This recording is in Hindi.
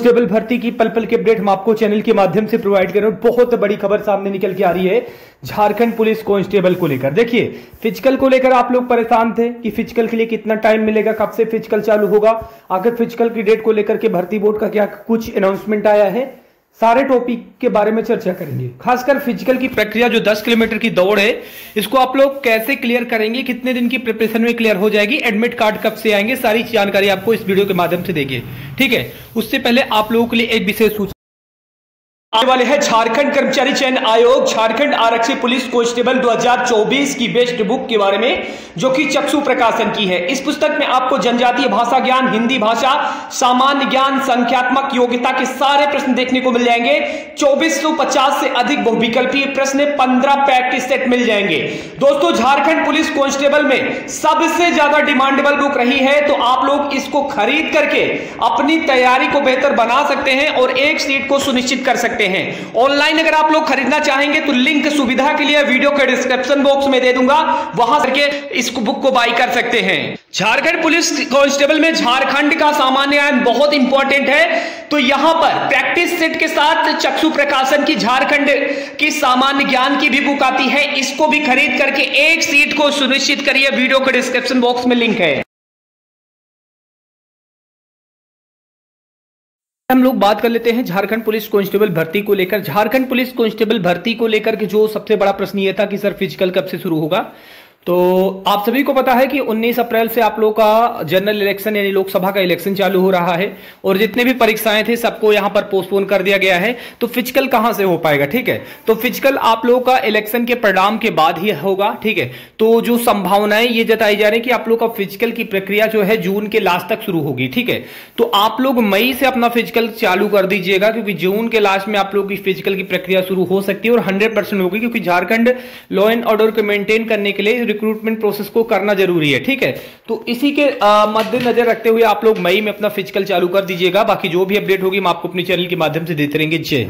कांस्टेबल भर्ती की पल पल की अपडेट हम आपको चैनल के माध्यम से प्रोवाइड करें हैं बहुत बड़ी खबर सामने निकल के आ रही है, झारखंड पुलिस कांस्टेबल को लेकर। देखिए, फ़िज़िकल को लेकर आप लोग परेशान थे कि फ़िज़िकल के लिए कितना टाइम मिलेगा, कब से फ़िज़िकल चालू होगा, आखिर फ़िज़िकल की डेट को लेकर के भर्ती बोर्ड का क्या कुछ अनाउंसमेंट आया है? सारे टॉपिक के बारे में चर्चा करेंगे। खासकर फ़िज़िकल की प्रक्रिया जो 10 किलोमीटर की दौड़ है, इसको आप लोग कैसे क्लियर करेंगे, कितने दिन की प्रिपरेशन में क्लियर हो जाएगी एडमिट कार्ड कब से आएँगे, सारी जानकारी आपको इस वीडियो के माध्यम से देंगे। ठीक है? उससे पहले आप लोगों के लिए एक विशेष सूचना आने वाले हैं झारखंड कर्मचारी चयन आयोग। झारखंड आरक्षी पुलिस कांस्टेबल 2024 की बेस्ट बुक के बारे में, जो कि चक्षु प्रकाशन की है। इस पुस्तक में आपको जनजातीय भाषा ज्ञान, हिंदी भाषा, सामान्य ज्ञान, संख्यात्मक योग्यता के सारे प्रश्न देखने को मिल जाएँगे। 2450 से अधिक बहुविकल्पीय प्रश्न 15 प्रैक्टिस सेट मिल जाएँगे। दोस्तों, झारखंड पुलिस कांस्टेबल में सबसे ज़्यादा डिमांडेबल बुक रही है तो आप लोग इसको खरीद करके अपनी तैयारी को बेहतर बना सकते हैं और एक सीट को सुनिश्चित कर सकते सकते हैं। ऑनलाइन अगर आप लोग खरीदना चाहेंगे तो लिंक सुविधा के लिए वीडियो के डिस्क्रिप्शन बॉक्स में दे दूँगा। वहाँ करके इस बुक को बाई कर सकते हैं। झारखंड पुलिस कांस्टेबल में झारखंड का सामान्य ज्ञान बहुत इंपॉर्टेंट है। तो यहाँ पर प्रैक्टिस सेट के साथ चक्षु प्रकाशन की झारखंड की सामान्य ज्ञान की भी बुक आती है। इसको भी खरीद करके एक सीट को सुनिश्चित करिए। वीडियो के डिस्क्रिप्शन बॉक्स में लिंक है। हम लोग बात कर लेते हैं झारखंड पुलिस कांस्टेबल भर्ती को लेकर। झारखंड पुलिस कांस्टेबल भर्ती को लेकर के जो सबसे बड़ा प्रश्न ये था कि सर फ़िज़िकल कब से शुरू होगा? तो आप सभी को पता है कि 19 अप्रैल से आप लोग का जनरल इलेक्शन यानी लोकसभा का इलेक्शन चालू हो रहा है और जितने भी परीक्षाएँ थे सबको यहाँ पर पोस्टपोन कर दिया गया है। तो फ़िज़िकल कहाँ से हो पाएगा, ठीक है? तो फ़िज़िकल आप लोगों का इलेक्शन के परिणाम के बाद ही होगा, ठीक है? तो जो संभावनाएँ ये जताई जा रही है कि आप लोग का फ़िज़िकल की प्रक्रिया जो है जून के लास्ट तक शुरू होगी, ठीक है? तो आप लोग मई से अपना फ़िज़िकल चालू कर दीजिएगा क्योंकि जून के लास्ट में आप लोग की फ़िज़िकल की प्रक्रिया शुरू हो सकती है और हंड्रेड होगी क्योंकि झारखंड लॉ एंड ऑर्डर को मेंटेन करने के लिए रिक्रूटमेंट प्रोसेस को करना ज़रूरी है, ठीक है? तो इसी के मद्देनजर रखते हुए आप लोग मई में अपना फ़िज़िकल चालू कर दीजिएगा। बाकी जो भी अपडेट होगी हम आपको अपने चैनल के माध्यम से देते रहेंगे। जय